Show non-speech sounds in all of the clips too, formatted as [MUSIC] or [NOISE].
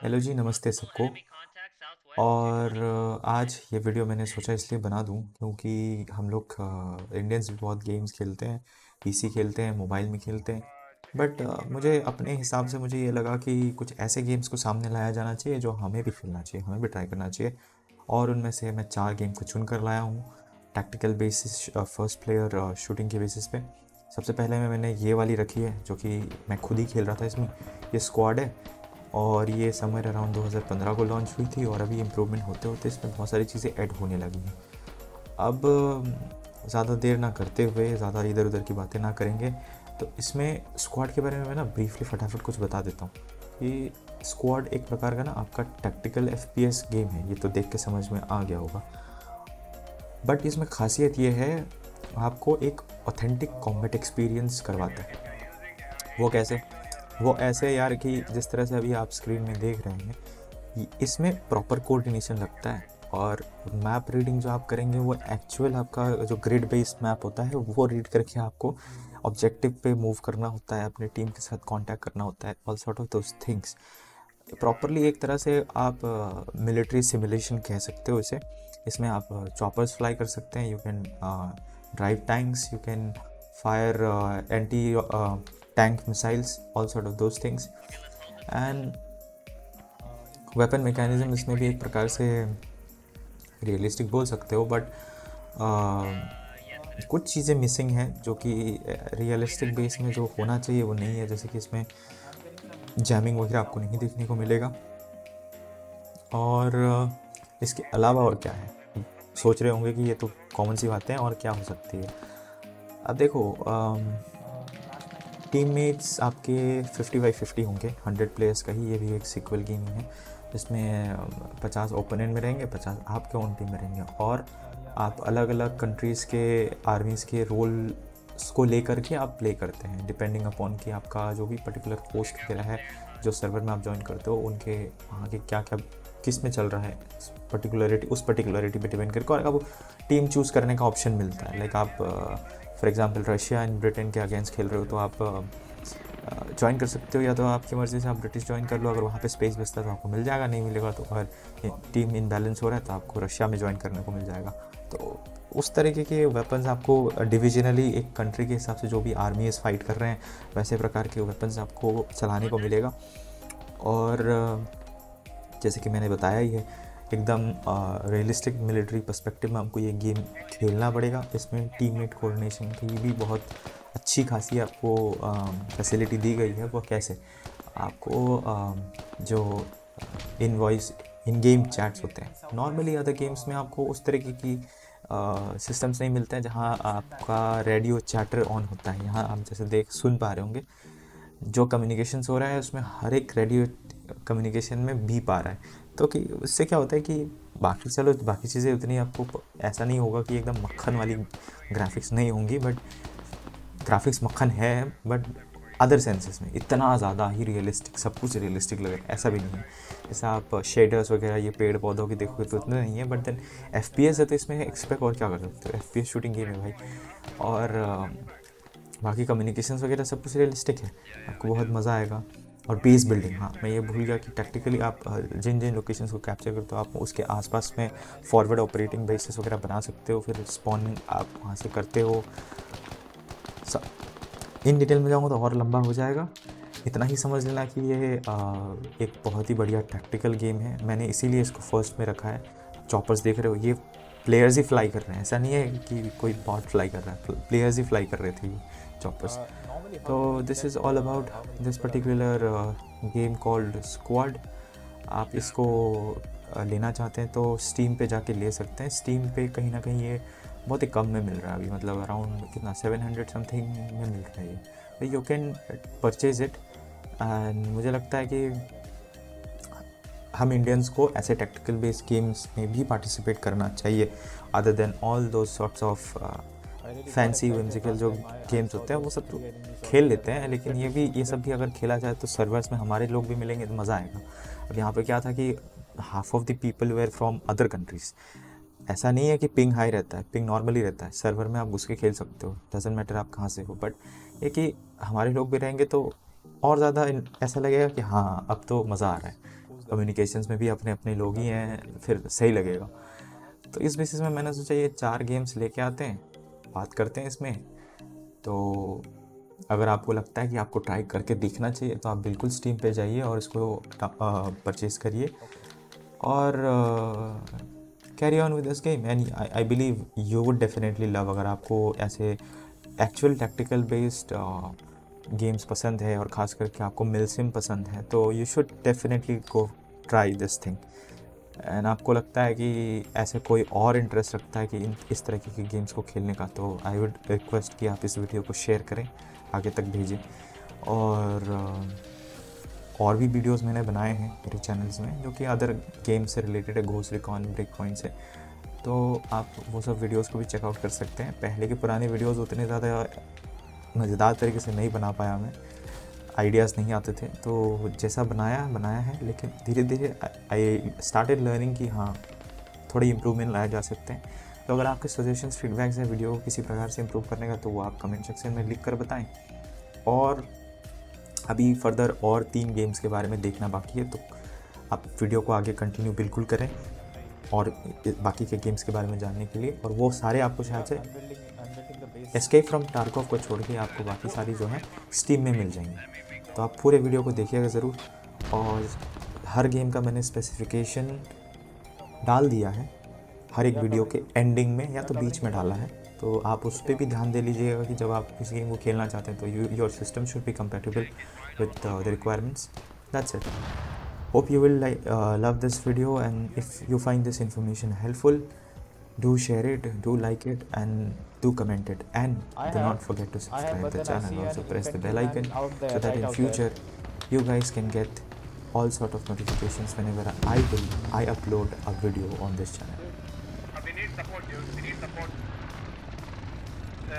Hello जी, नमस्ते सबको। और आज ये वीडियो मैंने सोचा इसलिए बना दूँ क्योंकि हम लोग इंडियंस भी बहुत गेम्स खेलते हैं पीसी खेलते हैं मोबाइल में खेलते हैं। बट मुझे अपने हिसाब से मुझे ये लगा कि कुछ ऐसे गेम्स को सामने लाया जाना चाहिए जो हमें भी खेलना चाहिए, हमें भी ट्राई करना चाहिए। और उनमें से मैं चार गेम को चुन कर लाया हूँ tactical basis first player shooting के बेसिस पे। सबसे पहले में मैंने ये वाली रखी है जो कि मैं खुद ही खेल रहा था इसमें, ये स्क्वाड है। और ये समवेयर अराउंड 2015 को लॉन्च हुई थी और अभी इम्प्रूवमेंट होते होते इसमें बहुत सारी चीज़ें ऐड होने लगी हैं। अब, ज़्यादा देर ना करते हुए, ज़्यादा इधर उधर की बातें ना करेंगे। तो इसमें स्क्वाड के बारे में मैं ना ब्रीफली फटाफट कुछ बता देता हूँ। कि स्क्वाड एक प्रकार का ना आपका टैक्टिकल एफपीएस गेम है, ये तो देख के समझ में आ गया होगा। बट इसमें खासियत ये है, आपको एक ऑथेंटिक कॉम्बैट एक्सपीरियंस करवाता है। वो कैसे? वो ऐसे यार कि जिस तरह से अभी आप स्क्रीन में देख रहे हैं इसमें प्रॉपर कोऑर्डिनेशन लगता है। और मैप रीडिंग जो आप करेंगे वो एक्चुअल आपका जो ग्रिड बेस्ड मैप होता है वो रीड करके आपको ऑब्जेक्टिव पे मूव करना होता है अपने टीम के साथ कांटेक्ट करना होता है all sort of those things properly एक तरह से आप मिलिट्री uh, सिमुलेशन कह सकते हो इसे। इसमें आप चॉपर्स uh, फ्लाई कर सकते हैं you can drive tanks you can fire anti tank missiles, all sort of those things. And weapon mechanism इसमें भी एक प्रकार से रियलिस्टिक बोल सकते हो बट कुछ चीज़ें मिसिंग हैं जो कि रियलिस्टिक बेस में जो होना चाहिए वो नहीं है। जैसे कि इसमें जैमिंग वगैरह आपको नहीं देखने को मिलेगा। और इसके अलावा और क्या है? सोच रहे होंगे कि ये तो कॉमन सी बातें हैं और क्या हो सकती है। अब देखो टीममेट्स आपके 50 बाई 50 होंगे 100 प्लेयर्स का ही ये भी एक सिक्वल गेम है, जिसमें 50 ओपोनेंट में रहेंगे 50 आपके ओन टीम में रहेंगे और आप अलग अलग कंट्रीज़ के आर्मीज़ के रोल को लेकर के आप प्ले करते हैं डिपेंडिंग अपॉन कि आपका जो भी पर्टिकुलर पोस्ट वगैरह है, जो सर्वर में आप ज्वाइन करते हो, उनके वहाँ के क्या क्या किसमें चल रहा है पर्टिकुलरिटी उस पर्टिकुलरिटी पे डिपेंड करके और आपको टीम चूज़ करने का ऑप्शन मिलता है लाइक आप for example Russia and Britain के अगेंस्ट खेल रहे हो तो आप ज्वाइन कर सकते हो या तो आपकी मर्ज़ी से आप ब्रिटिश ज्वाइन कर लो। अगर वहाँ पे स्पेस बचता है तो आपको मिल जाएगा, नहीं मिलेगा तो अगर टीम इन बैलेंस हो रहा है तो आपको रशिया में ज्वाइन करने को मिल जाएगा। तो उस तरीके के वेपन्स आपको डिविजनली एक कंट्री के हिसाब से जो भी आर्मीज फाइट कर रहे हैं, वैसे प्रकार के वेपन्स आपको चलाने को मिलेगा। और जैसे कि मैंने बताया ही है एकदम रियलिस्टिक मिलिट्री पर्सपेक्टिव में हमको ये गेम खेलना पड़ेगा। इसमें टीममेट कोऑर्डिनेशन की भी बहुत अच्छी खासी आपको फैसिलिटी दी गई है। वो कैसे? आपको आ, जो in voice in game chats होते हैं। नॉर्मली अदर गेम्स में आपको उस तरीके की सिस्टम्स नहीं मिलते हैं जहाँ आपका रेडियो चैटर ऑन होता है। यहाँ आप जैसे देख सुन पा रहे होंगे। जो कम्युनिकेशन हो रहा है उसमें हर एक रेडियो कम्युनिकेशन में भी पा रहा है। तो कि उससे क्या होता है कि बाकी चलो, बाकी चीज़ें उतनी आपको ऐसा नहीं होगा कि एकदम मक्खन वाली ग्राफिक्स नहीं होंगी बट ग्राफिक्स मक्खन है बट अदर सेंसेस में इतना ज़्यादा ही रियलिस्टिक सब कुछ रियलिस्टिक लगे ऐसा भी नहीं है। जैसे आप शेडर्स वगैरह, ये पेड़ पौधों की देखोगे तो इतना नहीं है but then F P S है तो इसमें एक्सपेक्ट और क्या कर सकते हो? F P S shooting game है भाई। और बाकी कम्युनिकेशन वगैरह सब कुछ रियलिस्टिक है। आपको बहुत मज़ा आएगा। और बेस बिल्डिंग हाँ मैं ये भूल गया कि टेक्निकली आप जिन जिन लोकेशन को कैप्चर करते हो, आप उसके आसपास में फॉरवर्ड ऑपरेटिंग बेसिस वगैरह बना सकते हो, फिर स्पॉनिंग आप वहाँ से करते हो। सब इन डिटेल में जाऊँगा तो और लंबा हो जाएगा। इतना ही समझ लेना कि ये एक बहुत ही बढ़िया टैक्टिकल गेम है। मैंने इसीलिए इसको फ़र्स्ट में रखा है। चॉपर्स देख रहे हो, ये प्लेयर्स ही फ्लाई कर रहे हैं। ऐसा नहीं है कि कोई बॉट फ्लाई कर रहा है। प्लेयर्स ही फ्लाई कर रहे थे चॉपर्स तो this is all about this particular game called squad आप इसको uh, लेना चाहते हैं तो स्टीम पे जाके ले सकते हैं। स्टीम पे कहीं ना कहीं ये बहुत ही कम में मिल रहा है अभी मतलब अराउंड कितना सेवन हंड्रेड समथिंग में मिल रहा है ये। You can purchase it and मुझे लगता है कि हम इंडियंस को ऐसे टेक्टिकल बेस्ड गेम्स में भी पार्टिसिपेट करना चाहिए other than all those sorts of fancy whimsical जो गेम्स होते हैं, वो सब तो खेल लेते हैं, लेकिन ये भी, ये सब भी अगर खेला जाए तो सर्वर्स में हमारे लोग भी मिलेंगे तो मज़ा आएगा। अब यहाँ पे क्या था कि half of the people were from other countries ऐसा नहीं है कि पिंग हाई रहता है पिंग नॉर्मली रहता है। सर्वर में आप घुस के खेल सकते हो डजेंट मैटर आप कहाँ से हो। बट ये कि हमारे लोग भी रहेंगे तो और ज़्यादा ऐसा लगेगा कि हाँ अब तो मज़ा आ रहा है। कम्युनिकेशंस में भी अपने अपने लोग ही हैं, फिर सही लगेगा। तो इस बेसिस में मैंने सोचा ये चार गेम्स लेके आते हैं। बात करते हैं इसमें। तो अगर आपको लगता है कि आपको ट्राई करके देखना चाहिए तो आप बिल्कुल स्टीम पे जाइए और इसको परचेज़ करिए। और carry on with this game and I believe you would definitely love अगर आपको ऐसे एक्चुअल टैक्टिकल बेस्ड गेम्स पसंद है और ख़ास करके आपको मिलसिम पसंद है तो you should definitely go try this thing and आपको लगता है कि ऐसे कोई और इंटरेस्ट रखता है कि इन, इस तरह के गेम्स को खेलने का? तो आई वुड रिक्वेस्ट कि आप इस वीडियो को शेयर करें, आगे तक भेजें। और और भी वीडियोस मैंने बनाए हैं मेरे चैनल्स में, जो कि अदर गेम से रिलेटेड है घोस रिकॉन ब्रेक पॉइंट से। तो आप वो सब वीडियोस को भी चेकआउट कर सकते हैं। पहले के पुराने वीडियोस उतने ज़्यादा मज़ेदार तरीके से नहीं बना पाया मैं। आइडियाज़ नहीं आते थे। तो जैसा बनाया बनाया है, लेकिन धीरे धीरे आई स्टार्टेड लर्निंग कि हाँ थोड़ी इम्प्रूवमेंट लाया जा सकते हैं। तो अगर आपके सजेशंस फीडबैक्स हैं वीडियो को किसी प्रकार से इम्प्रूव करने का तो वो आप कमेंट सेक्शन में लिख कर बताएँ। और अभी फर्दर और तीन गेम्स के बारे में देखना बाकी है तो आप वीडियो को आगे कंटिन्यू बिल्कुल करें। और बाकी के गेम्स के बारे में जानने के लिए। और वो सारे आपको शायद से एस्केप फ्रॉम टारकोव को छोड़ के आपको बाकी सारी जो है स्टीम में मिल जाएँगी। तो आप पूरे वीडियो को देखिएगा ज़रूर। और हर गेम का मैंने स्पेसिफिकेशन डाल दिया है। हर एक वीडियो के एंडिंग में या तो बीच में डाला है। तो आप उस पर भी ध्यान दे लीजिएगा कि जब आप इस गेम को खेलना चाहते हैं तो you your system should be compatible with the requirements that's it will like uh, love this video and if you find this information helpful do share it do like it and do comment it. And I do have- not forget to I have, subscribe the channel. also press the bell icon there, so that right in out there. future you guys can get all sort of notifications whenever i will i upload a video on this channel. Uh,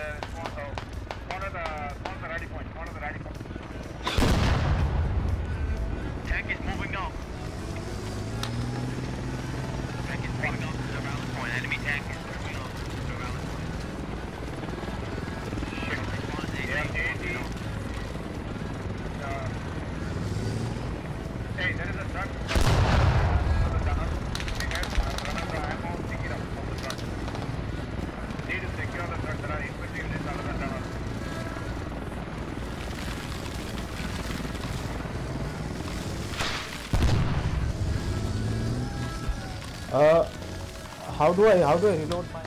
how do I how do I reload my?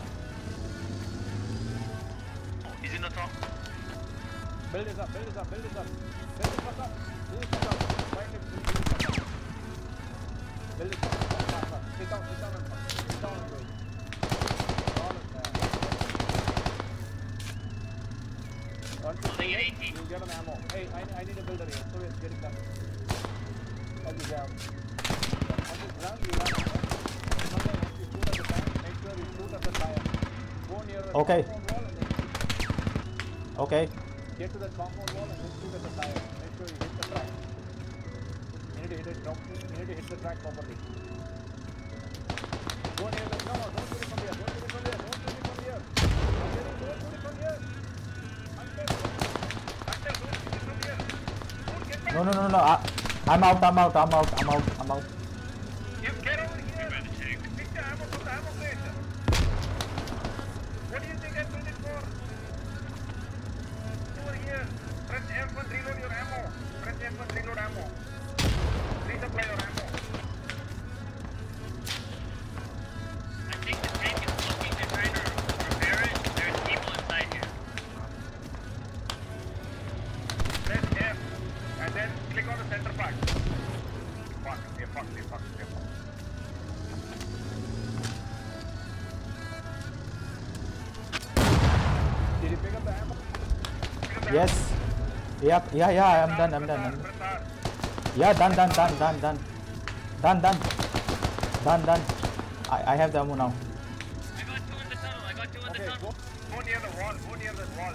He's in the top. Build this up, build this up, build this up, build this fuck up, build this fuck up. Right next build this fuck up. Build this fuck up, fuck, fuck, fuck. Sit down, sit down and fuck. Sit down and do it. All of that. Once you build an it, 80. you get an ammo. Hey, I, I need a builder here. So it's getting done. On the ground. On the ground, you run. Remember, once you shoot at the tank, make sure you shoot at the tire. Go near the Okay. compound wall and then Okay. Get to the compound wall and then shoot at the tire. Make sure you hit the track. You need to hit it drop. You need to hit the track properly. The. No, don't shoot it from here. Don't shoot it from here. Don't shoot it from here. Don't shoot it from here. Hunter, Hunter, don't shoot it from here. Don't get back. No, no, no, no. I, I'm out. I'm out. I'm out. I'm out. Yes. Yep. Yeah, yeah. I'm done. I'm done. I'm Press R. Yeah, done, done, done, done, done. Done, done. Done, done. I, I have the ammo now. I got two in the tunnel. I got two in Okay, tunnel. go. Go near the wall. Go near the wall.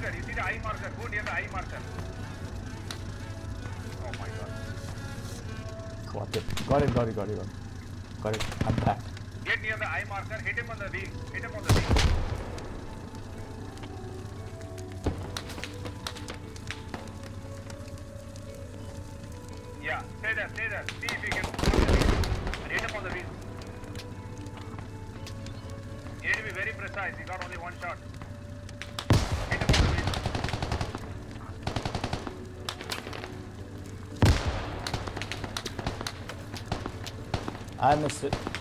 marker. You see the eye marker. Go near the eye marker. Oh my god. Got it. Got it, got it, got it, got it. Got it. I'm back. Get near the eye marker. Hit him on the wheel. Hit him on the wheel. Yeah, stay there, stay there. See if you can hit him on the wheel. You need to be very precise. You got only one shot. I missed it.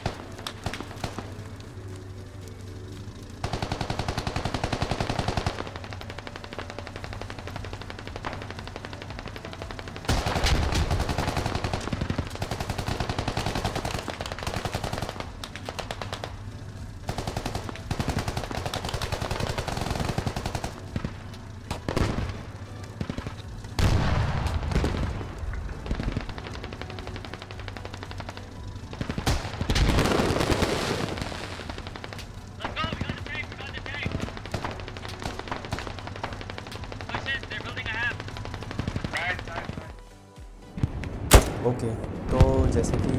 Okay तो जैसे कि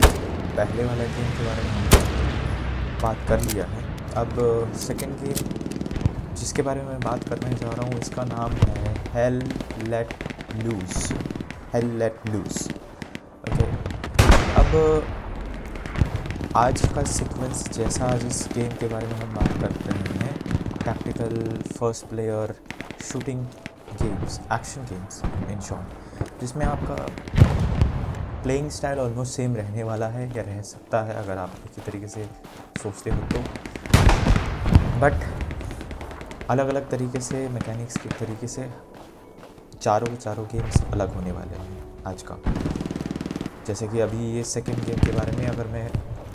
पहले वाला game के बारे में हमने बात कर लिया है। अब सेकेंड गेम जिसके बारे में मैं बात करने जा रहा हूँ, इसका नाम है Hell Let Loose Hell Let Loose okay, अब आज का सीक्वेंस जैसा जिस गेम के बारे में हम बात कर रहे हैं tactical first player shooting games action games in short जिसमें आपका प्लेइंग स्टाइल ऑलमोस्ट सेम रहने वाला है या रह सकता है अगर आप इसी तरीके से सोचते हो तो। बट अलग अलग तरीके से मैकेनिक्स के तरीके से चारों के चारों गेम्स अलग होने वाले हैं आज का। जैसे कि अभी ये सेकेंड गेम के बारे में अगर मैं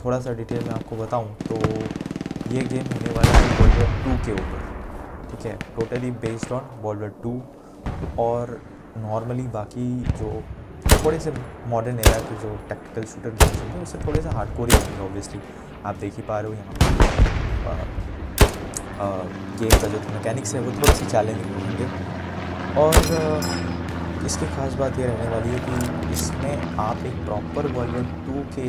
थोड़ा सा डिटेल में आपको बताऊँ तो ये गेम होने वाला है वर्ल्ड वॉर टू के ऊपर। ठीक है? Totally based on World War two और नॉर्मली बाकी जो थोड़े से मॉडर्न एरा के जो टैक्टिकल शूटर गेम्स होंगे उससे थोड़े से हार्ड कोर ही ऑब्वियसली आप देख ही पा रहे हो यहाँ गेम का जो मैकेनिक्स है, वो थोड़े से चैलेंजिंग होंगे। और इसकी खास बात ये रहने वाली है कि इसमें आप एक प्रॉपर वर्ल्ड वॉर टू के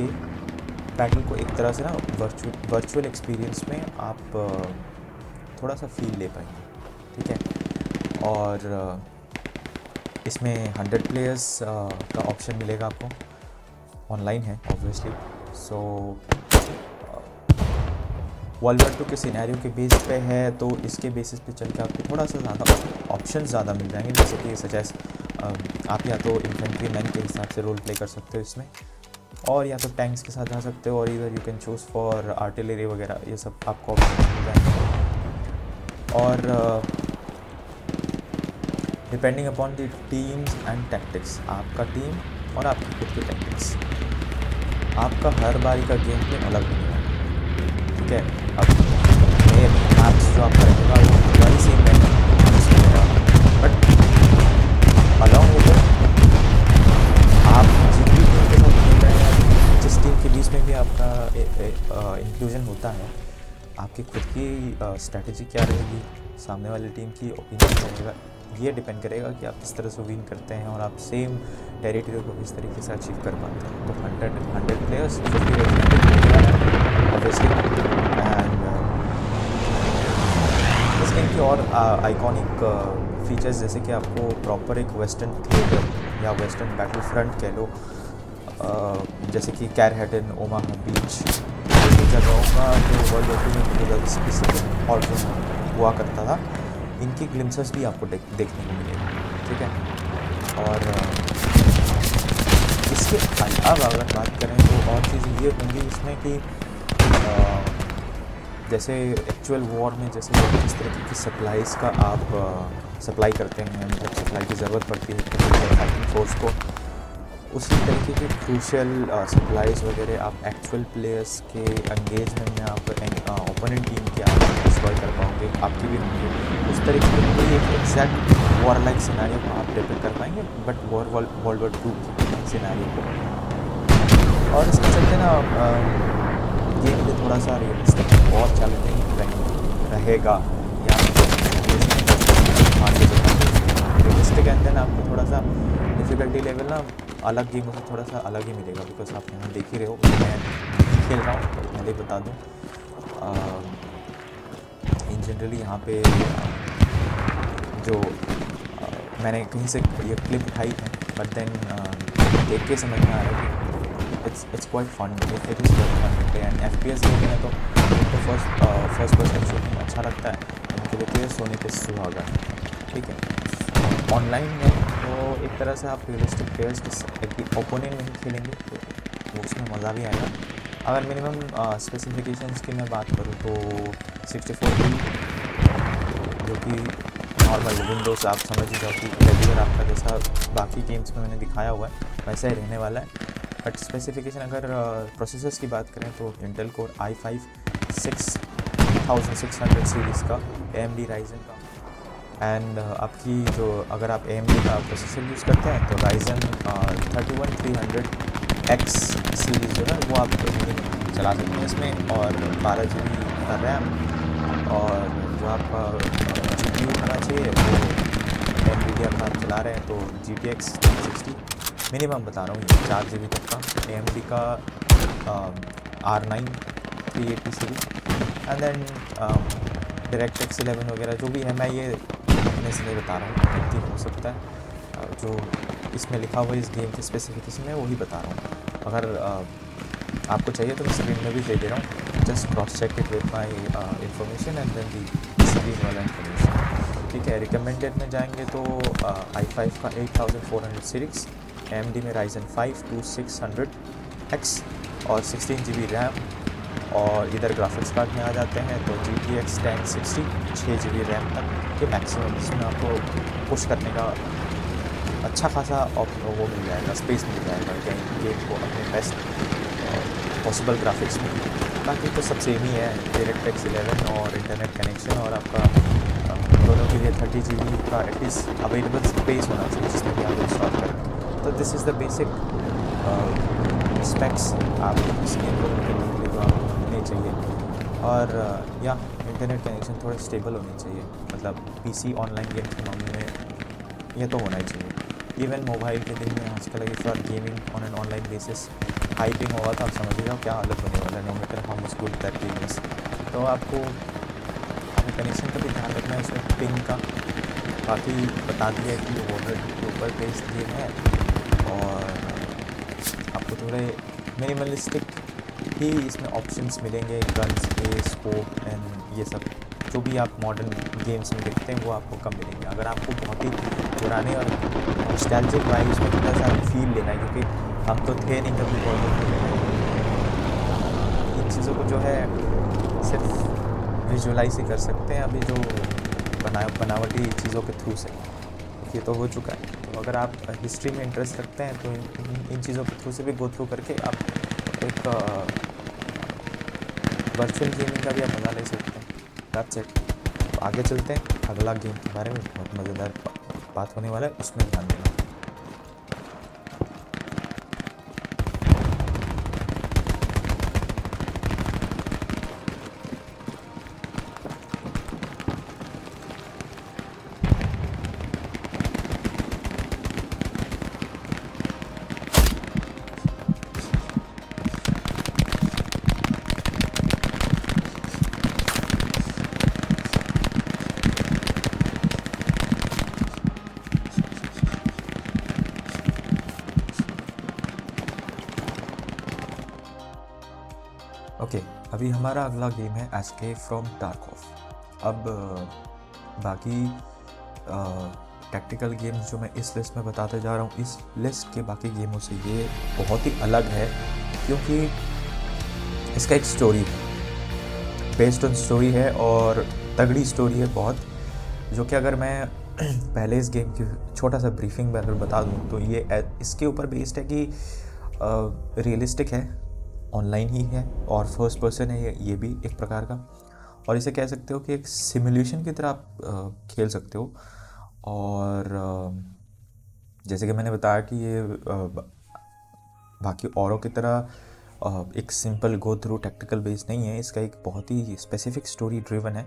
बैटल को एक तरह से ना वर्चुअल वर्चुअल एक्सपीरियंस में आप थोड़ा सा फील ले पाएँगे, ठीक है? और इसमें हंड्रेड प्लेयर्स का ऑप्शन मिलेगा आपको। ऑनलाइन है obviously so World War two के सिनेरियो के बेस पे है तो इसके बेसिस पे चल के आपको थोड़ा सा ज़्यादा ऑप्शन ज़्यादा मिल जाएँगे। जैसे कि सजेस्ट आप या तो इन्फेंट्री मैन के हिसाब से रोल प्ले कर सकते हो इसमें, और या तो टैंक्स के साथ जा सकते हो, और इधर you can choose for artillery वगैरह, ये सब आपको ऑप्शन मिल जाएँगे। और depending upon the teams and tactics आपका टीम और आपकी खुद की टैक्टिक्स आपका हर बारी का गेम प्ले अलग होने वाला है। ठीक है? अब मैप्स जो आपका रहेगा, वो वही सेम रहेगा बट अलॉन्ग विद आप जिन भी टीम के साथ खेल रहे हैं, जिस टीम के बीच में भी आपका इंक्लूजन होता है, आपकी खुद की स्ट्रैटेजी क्या रहेगी? सामने वाली टीम की ओपिनियन क्या रहेगा? ये डिपेंड करेगा कि आप किस तरह से विन करते हैं और आप सेम टेरिटरी को किस तरीके से अचीव कर पाते हैं। तो hundred hundred players obviously and इस गेम की और आइकॉनिक फीचर्स जैसे कि आपको प्रॉपर एक वेस्टर्न थिएटर या वेस्टर्न बैटल फ्रंट कह लो जैसे कि कैरहेटन ओमा बीच जगहों का जो वर्ल्ड स्पेसिफिक और हुआ करता था। इनकी ग्लिम्सेस भी आपको देख, देखने को मिलेगी, ठीक है? और इसके अलावा अगर बात करें तो और चीज़ें ये होंगी इसमें कि जैसे एक्चुअल वॉर में जैसे किस तरीके की सप्लाईज का आप सप्लाई करते हैं मतलब सप्लाई की ज़रूरत पड़ती है फाइटिंग फोर्स को, उसी तरीके के क्रूशल सप्लाईज वगैरह आप एक्चुअल प्लेयर्स के एंगेजमेंट में आप ओपोनेंट टीम के आप डिस्ट्रॉय कर पाओगे, आपकी भी होंगे। उस तरीके के कोई एक एग्जैक्ट वॉर लाइक सिनारियो को आप डिपेंड कर पाएँगे but war World War two scenario को। और इसके चलते ना गेम में थोड़ा सा रियलिस्टिक और चैलेंजिंग रहेगा। या रियलिस्टिक एंड देन आपको थोड़ा सा डिफ़िकल्टी लेवल ना, अलग गेमों से थोड़ा सा अलग ही मिलेगा बिकॉज़ आप यहाँ देख ही रहे हो, मैं खेल रहा हूँ, पहले बता दूँ। इन जनरली यहाँ पे जो अ, मैंने कहीं से ये क्लिप उठाई है बट देन देख के समझ में आ रहा है it's it's quite fun it is quite fun and F P S game है तो तो फ़र्स्ट फ़र्स्ट पर्सन शूटिंग अच्छा लगता है। उनके लिए तो सोनी पे सुहागा ठीक है? ऑनलाइन में तो एक तरह से आप रियलिस्टिक प्लेयर्स के ओपोनेंट नहीं खेलेंगे तो उसमें मज़ा भी आएगा। अगर मिनिमम स्पेसिफिकेशंस की मैं बात करूँ तो 64 की जो कि नॉर्मल विंडोज़ आप समझ ही जाओ कि आपका जैसा बाकी गेम्स में मैंने दिखाया हुआ है, वैसा ही रहने वाला है। बट स्पेसिफिकेशन अगर प्रोसेसर्स की बात करें तो Intel Core i five six thousand six hundred series का एम डी राइजन का। एंड आपकी जो, अगर आप एम का प्रोसेसर यूज़ करते हैं तो Ryzen thirty one three hundred X series जो है, वो आप चला सकते हैं इसमें और बारह जी बी रैम और जो आपका जी पी होना चाहिए, वो एम डी का आप चला रहे हैं तो G T X sixty minimum बता रहा हूँ चार जी बी तक का। ए एम डी का R nine three eighty series and then direct X eleven वगैरह, जो भी है, मैं ये अपने नहीं बता रहा हूँ गलती हो सकता है जो इसमें लिखा हुआ इस गेम के स्पेसिफिकेशन में, वही बता रहा हूँ। अगर आपको चाहिए तो मैं स्क्रीन में भी दे दे रहा हूँ। Just cross check it with my information and then the screen वाला इन्फॉर्मेशन ठीक है रिकमेंडेड में जाएँगे तो आई फाइव का eight thousand four hundred series M D में Ryzen five two six hundred X और सिक्सटीन जी बी रैम और इधर ग्राफिक्स कार्ड में आ जाते हैं तो G T X ten sixty छः जी बी रैम तक के मैक्सिमम इसमें आपको पुश करने का अच्छा खासा वो मिल जाएगा स्पेस मिल जाएगा गेम गेम को अपने बेस्ट पॉसिबल ग्राफिक्स में। बाकी तो सब सेम ही है डायरेक्ट एक्स इलेवन और इंटरनेट कनेक्शन और आपका दोनों के लिए थर्टी जी बी का एटलीस्ट अवेलेबल स्पेस होना चाहिए, जिसमें भी आप इंस्टॉल करें तो this is the basic specs आप इस गेम को लिए तो होने चाहिए। और या इंटरनेट कनेक्शन थोड़े स्टेबल होने चाहिए। मतलब पीसी ऑनलाइन गेम्स के मामले में यह तो होना ही चाहिए। इवन मोबाइल के दिन में आजकल if are gaming on an online basis hyping होगा तो आप समझ जाओ क्या हालत होने वाला है no matter much good that game तो आपको अपने कनेक्शन का भी ध्यान रखना है, इसमें पिंग का काफ़ी बता दिया कि वॉटर के ऊपर बेस्ड गेम है और आपको थोड़े मिनिमलिस्टिक ही इसमें ऑप्शंस मिलेंगे गन्स के स्कोप एंड ये सब। जो भी आप मॉडर्न गेम्स में देखते हैं, वो आपको कम मिलेंगे। अगर आपको बहुत ही पुराने और नॉस्टैल्जिक वाइब उसमें थोड़ा सा फील लेना है, क्योंकि हम तो थे नहीं कभी बहुत इन चीज़ों को जो है, सिर्फ़ विजुलाइज ही कर सकते हैं, अभी जो बना, बनावटी चीज़ों के थ्रू से। ये तो हो चुका है। तो अगर आप हिस्ट्री में इंटरेस्ट रखते हैं तो इन इन चीज़ों के थ्रू से भी गो थ्रू करके आप एक वर्चुअल गेमिंग का भी आप मज़ा ले सकते हैं। दैट्स इट आगे चलते हैं। अगला गेम के बारे में बहुत मज़ेदार बात होने वाला है। उसमें ध्यान देना। अभी हमारा अगला गेम है एस्केप फ्रॉम टारकॉफ अब बाकी टैक्टिकल गेम्स जो मैं इस लिस्ट में बताते जा रहा हूँ, इस लिस्ट के बाकी गेमों से ये बहुत ही अलग है, क्योंकि इसका एक स्टोरी है। बेस्ड ऑन स्टोरी है और तगड़ी स्टोरी है बहुत, जो कि अगर मैं [CLEARS THROAT] पहले इस गेम की छोटा सा ब्रीफिंग में अगर बता दूँ तो ये, इसके ऊपर बेस्ड है कि रियलिस्टिक है। ऑनलाइन ही है और फ़र्स्ट पर्सन है ये भी एक प्रकार का। और इसे कह सकते हो कि एक सिमुलेशन की तरह आप खेल सकते हो। और जैसे कि मैंने बताया कि ये बाकी औरों की तरह एक simple go through tactical base नहीं है। इसका एक बहुत ही स्पेसिफिक स्टोरी ड्रिवन है।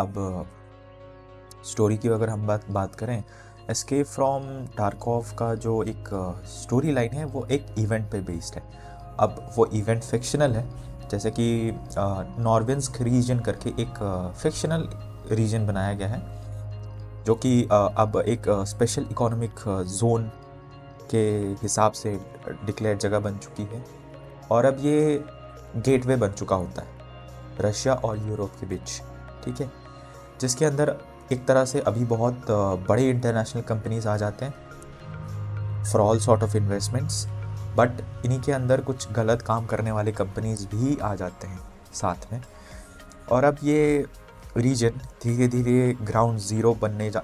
अब स्टोरी की अगर हम बात बात करें एस्केप फ्रॉम टारकॉफ का जो एक स्टोरी लाइन है, वो एक इवेंट पे बेस्ड है। अब वो इवेंट फिक्शनल है। जैसे कि नॉर्वेंस्क रीजन करके एक फिक्शनल रीजन बनाया गया है, जो कि अब एक स्पेशल इकोनॉमिक जोन के हिसाब से डिक्लेयर जगह बन चुकी है। और अब ये गेटवे बन चुका होता है रशिया और यूरोप के बीच, ठीक है? जिसके अंदर एक तरह से अभी बहुत बड़े इंटरनेशनल कंपनीज़ आ जाते हैं for all sort of investments but इन्हीं के अंदर कुछ गलत काम करने वाले कंपनीज़ भी आ जाते हैं साथ में। और अब ये रीजन धीरे धीरे ग्राउंड ज़ीरो बनने जा,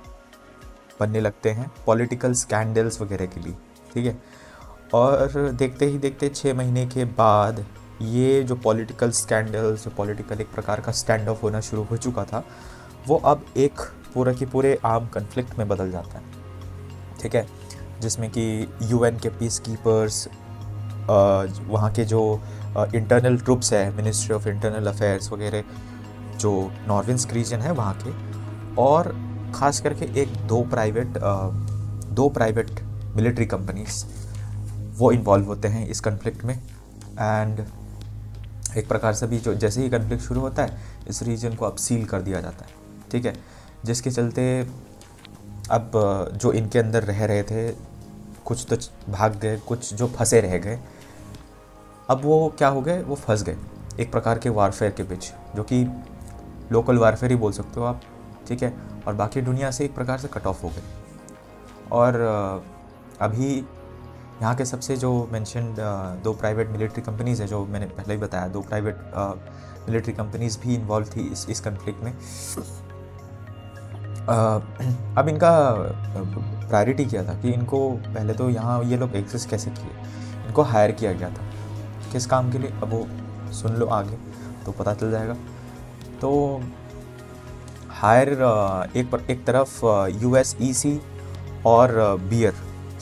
बनने लगते हैं पॉलिटिकल स्कैंडल्स वगैरह के लिए, ठीक है? और देखते ही देखते छः महीने के बाद ये जो पॉलिटिकल स्कैंडल्स जो पॉलिटिकल एक प्रकार का स्टैंड ऑफ़ होना शुरू हो चुका था, वो अब एक पूरा के पूरे आम कन्फ्लिक्ट में बदल जाता है, ठीक है? जिसमें कि यूएन के पीस कीपर्स वहाँ के जो इंटरनल ट्रुप्स है मिनिस्ट्री ऑफ़ इंटरनल अफेयर्स वगैरह, जो नॉर्विंस्क रीजन है वहाँ के, और ख़ास करके एक दो प्राइवेट दो प्राइवेट मिलिट्री कंपनीज़ वो इन्वॉल्व होते हैं इस कन्फ्लिक्ट में। एंड एक प्रकार से भी जो, जैसे ही कन्फ्लिक्ट शुरू होता है, इस रीजन को अब सील कर दिया जाता है, ठीक है? जिसके चलते अब जो इनके अंदर रह रहे थे, कुछ तो भाग गए, कुछ जो फंसे रह गए अब वो क्या हो गए? वो फंस गए। एक प्रकार के वारफेयर के बीच जो कि लोकल वारफेयर ही बोल सकते हो आप ठीक है? और बाकी दुनिया से एक प्रकार से कट ऑफ़ हो गए। और अभी यहाँ के सबसे जो मैंशन दो प्राइवेट मिलिट्री कंपनीज़ हैं जो मैंने पहले ही बताया दो प्राइवेट मिलिट्री कंपनीज़ भी इन्वॉल्व थी इस इस कन्फ्लिक्ट में। अ, [CLEARS THROAT] अब इनका प्रायोरिटी क्या था कि इनको पहले तो यहाँ ये लोग एग्जिस्ट कैसे किए? इनको हायर किया गया था। किस काम के लिए? अब वो सुन लो आगे तो पता चल जाएगा। तो हायर एक पर, एक तरफ़ यू एस ई सी और बियर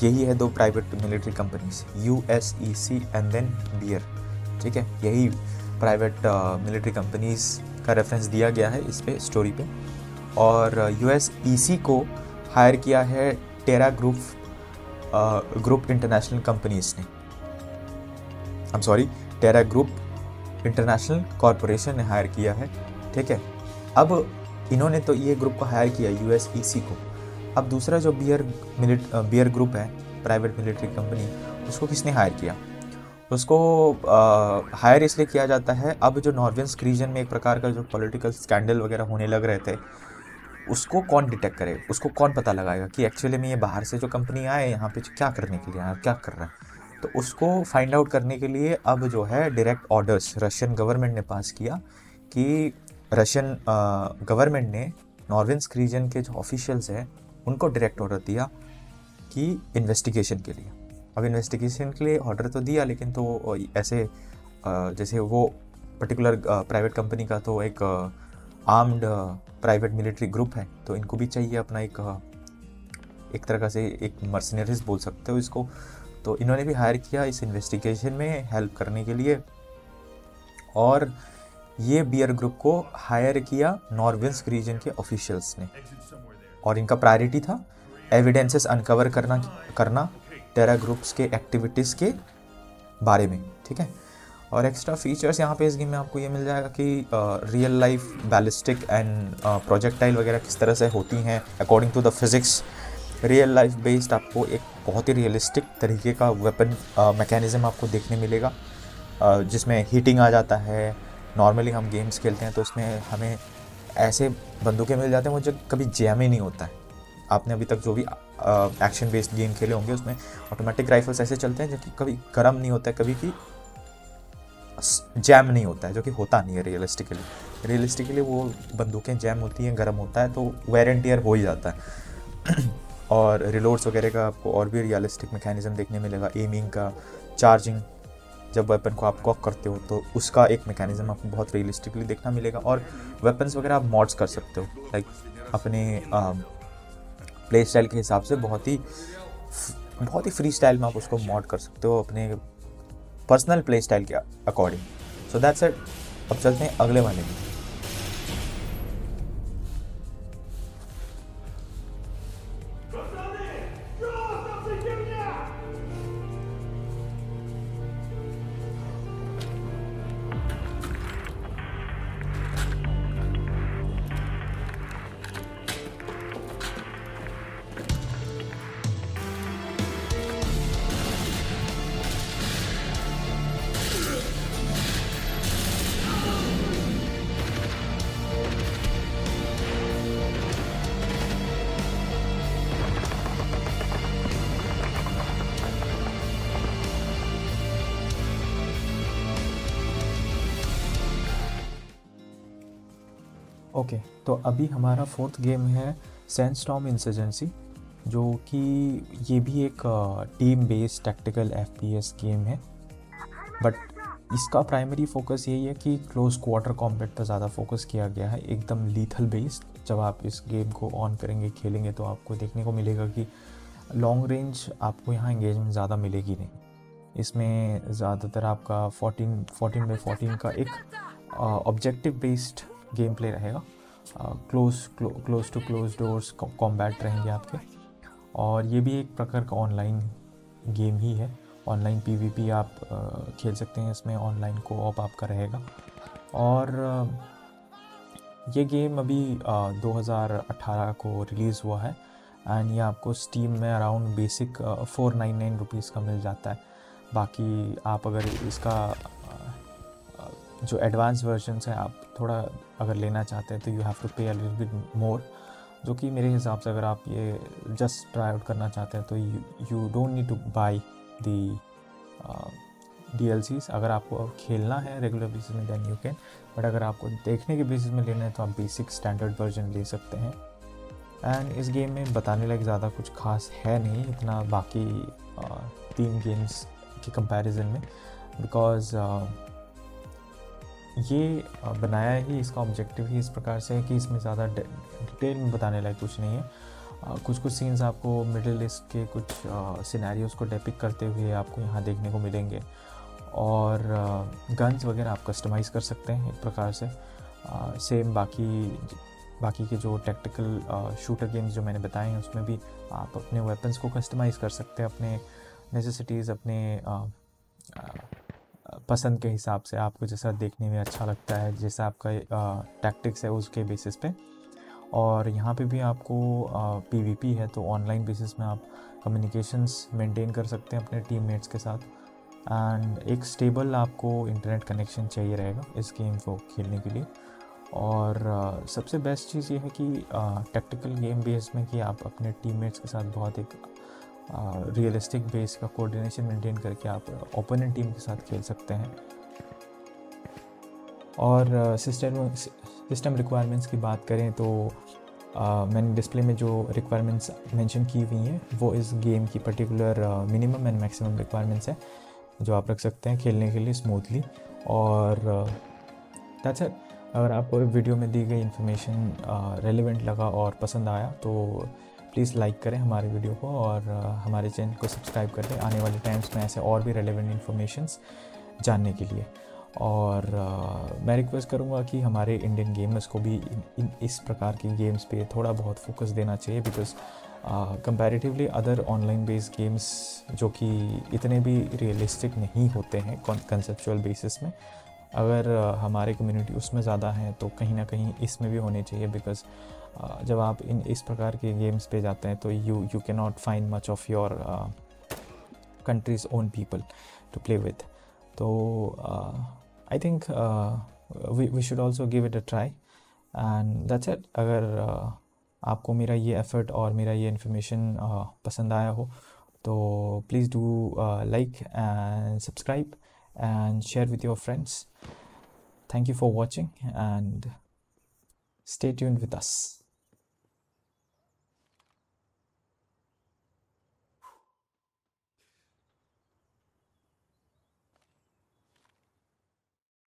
यही है दो private military companies U S E C and then Bear ठीक है? यही प्राइवेट मिलिट्री कंपनीज़ का रेफरेंस दिया गया है इस पे स्टोरी पे। और यू एस ई सी को हायर किया है Terra Group group international companies ने। I am sorry Terra Group International Corporation ने हायर किया है, ठीक है? अब इन्होंने तो ये ग्रुप को हायर किया यू सी को। अब दूसरा जो बियर मिलिट बियर ग्रुप है प्राइवेट मिलिट्री कंपनी उसको किसने हायर किया? उसको हायर इसलिए किया जाता है, अब जो नॉर्वेंस्क रीजन में एक प्रकार का जो पॉलिटिकल स्कैंडल वगैरह होने लग रहे थे, उसको कौन डिटेक्ट करे? उसको कौन पता लगाएगा कि एक्चुअली में ये बाहर से जो कंपनी आए, यहाँ पे क्या करने के लिए आया क्या कर रहा है? तो उसको फाइंड आउट करने के लिए अब जो है डायरेक्ट ऑर्डर्स रशियन गवर्नमेंट ने पास किया कि रशियन गवर्नमेंट ने नॉर्वेंस्क रीजन के जो ऑफिशियल्स हैं, उनको डायरेक्ट ऑर्डर दिया कि इन्वेस्टिगेशन के लिए। अब इन्वेस्टिगेशन के लिए ऑर्डर तो दिया, लेकिन तो ऐसे जैसे वो पर्टिकुलर प्राइवेट कंपनी का तो एक आर्म्ड प्राइवेट मिलिट्री ग्रुप है तो इनको भी चाहिए अपना एक एक तरह से एक मर्सनरीज बोल सकते हो इसको। तो इन्होंने भी हायर किया इस इन्वेस्टिगेशन में हेल्प करने के लिए। और ये बियर ग्रुप को हायर किया नॉर्वेंस्क रीजन के ऑफिशियल्स ने। और इनका प्रायोरिटी था एविडेंसेस अनकवर करना करना टेरा ग्रुप्स के एक्टिविटीज़ के बारे में, ठीक है? और एक्स्ट्रा फीचर्स यहाँ पे इस गेम में आपको ये मिल जाएगा कि real life ballistic and projectile वगैरह किस तरह से होती हैं according to the physics real life based आपको एक बहुत ही रियलिस्टिक तरीके का वेपन मैकेनिज़्म आपको देखने मिलेगा। अ, जिसमें हीटिंग आ जाता है। नॉर्मली हम गेम्स खेलते हैं तो उसमें हमें ऐसे बंदूकें मिल जाते हैं जो कभी जैम ही नहीं होता है। आपने अभी तक जो भी एक्शन बेस्ड गेम खेले होंगे उसमें ऑटोमेटिक राइफल्स ऐसे चलते हैं जो कि कभी गर्म नहीं होता है कभी भी जैम नहीं होता है जो कि होता नहीं है रियलिस्टिकली रियलिस्टिकली वो बंदूकें जैम होती हैं गर्म होता है तो वेर एंड टीयर हो ही जाता है। [CLEARS THROAT] और रिलोड्स वगैरह का आपको और भी रियलिस्टिक मैकेनिज्म देखने मिलेगा एमिंग का चार्जिंग जब वेपन को आप कॉक करते हो तो उसका एक मैकेनिज्म आपको बहुत रियलिस्टिकली देखना मिलेगा और वेपन्स वगैरह आप मॉड्स कर सकते हो। लाइक अपने प्ले स्टाइल के हिसाब से बहुत ही बहुत ही फ्री स्टाइल में आप उसको मॉड कर सकते हो अपने पर्सनल प्ले स्टाइल के अकॉर्डिंग सो दैट्स इट अब चलते हैं अगले वाले में। ओके तो अभी हमारा फोर्थ गेम है सैंडस्टॉर्म इंसर्जेंसी जो कि ये भी एक team based tactical FPS game है। बट इसका प्राइमरी फोकस यही है कि क्लोज क्वार्टर कॉम्बैट पर ज़्यादा फोकस किया गया है, एकदम लीथल बेस्ड जब आप इस गेम को ऑन करेंगे, खेलेंगे तो आपको देखने को मिलेगा कि लॉन्ग रेंज आपको यहाँ इंगेजमेंट ज़्यादा मिलेगी नहीं। इसमें ज़्यादातर आपका 14 14 बाई 14 का एक ऑब्जेक्टिव बेस्ड गेम प्ले रहेगा। Close close to close doors combat रहेंगे आपके। और ये भी एक प्रकार का ऑनलाइन गेम ही है। ऑनलाइन पीवीपी आप uh, खेल सकते हैं इसमें ऑनलाइन को ऑप आपका रहेगा। और uh, ये गेम अभी uh, 2018 को रिलीज़ हुआ है। एंड ये आपको स्टीम में around basic four nine nine rupees का मिल जाता है। बाकी आप अगर इसका जो एडवांस वर्जन है आप थोड़ा अगर लेना चाहते हैं तो you have to pay little bit more जो कि मेरे हिसाब से अगर आप ये जस्ट ट्राई आउट करना चाहते हैं तो you don't need to buy the D L Cs अगर आपको खेलना है रेगुलर बेसिस में देन यू कैन बट अगर आपको देखने के बेसिस में लेना है तो आप बेसिक स्टैंडर्ड वर्जन ले सकते हैं। एंड इस गेम में बताने लायक ज़्यादा कुछ खास है नहीं इतना बाकी uh, तीन गेम्स के कंपैरिजन में। बिकॉज़ ये बनाया ही, इसका ऑब्जेक्टिव ही इस प्रकार से है कि इसमें ज़्यादा डिटेल में बताने लायक कुछ नहीं है। कुछ कुछ सीन्स आपको मिडिल ईस्ट के कुछ सिनेरियोज़ को डेपिक करते हुए आपको यहाँ देखने को मिलेंगे। और गन्स वगैरह आप कस्टमाइज़ कर सकते हैं एक प्रकार से। सेम बाकी बाकी के जो टेक्टिकल शूटर गेम्स जो मैंने बताए हैं, उसमें भी आप अपने वेपन्स को कस्टमाइज़ कर सकते हैं, अपने नेसेसिटीज़ अपने पसंद के हिसाब से आपको जैसा देखने में अच्छा लगता है, जैसा आपका टैक्टिक्स है उसके बेसिस पे। और यहाँ पे भी आपको पीवीपी है तो ऑनलाइन बेसिस में आप कम्युनिकेशंस मेंटेन कर सकते हैं अपने टीममेट्स के साथ। एंड एक स्टेबल आपको इंटरनेट कनेक्शन चाहिए रहेगा इस गेम को खेलने के लिए। और सबसे बेस्ट चीज़ ये है कि टैक्टिकल गेम बेस में कि आप अपने टीममेट्स के साथ बहुत एक रियलिस्टिक बेस का कोऑर्डिनेशन मेंटेन करके आप ओपोनेंट टीम के साथ खेल सकते हैं। और सिस्टम सिस्टम रिक्वायरमेंट्स की बात करें तो uh, मैंने डिस्प्ले में जो रिक्वायरमेंट्स मेंशन की हुई हैं वो इस गेम की particular minimum and maximum requirements हैं जो आप रख सकते हैं खेलने के लिए स्मूथली और दैट्स uh, अगर आपको वीडियो में दी गई इन्फॉर्मेशन रेलिवेंट लगा और पसंद आया तो प्लीज़ लाइक करें हमारे वीडियो को और हमारे चैनल को सब्सक्राइब कर दें आने वाले टाइम्स में ऐसे और भी रेलिवेंट इन्फॉर्मेशंस जानने के लिए। और uh, मैं रिक्वेस्ट करूँगा कि हमारे इंडियन गेमर्स को भी इन, इन इस प्रकार के गेम्स पे थोड़ा बहुत फोकस देना चाहिए because comparatively other online based games जो कि इतने भी रियलिस्टिक नहीं होते हैं कंसेप्चुअल बेसिस में अगर uh, हमारे कम्युनिटी उसमें ज़्यादा हैं तो कहीं ना कहीं इसमें भी होने चाहिए बिकॉज़ जब आप इन इस प्रकार के गेम्स पे जाते हैं तो you you can not find much of your country's own people to play with तो I think we should also give it a try and that's it अगर uh, आपको मेरा ये एफर्ट और मेरा ये इन्फॉर्मेशन uh, पसंद आया हो तो please do like and subscribe and share with your friends thank you for watching and stay tuned with us.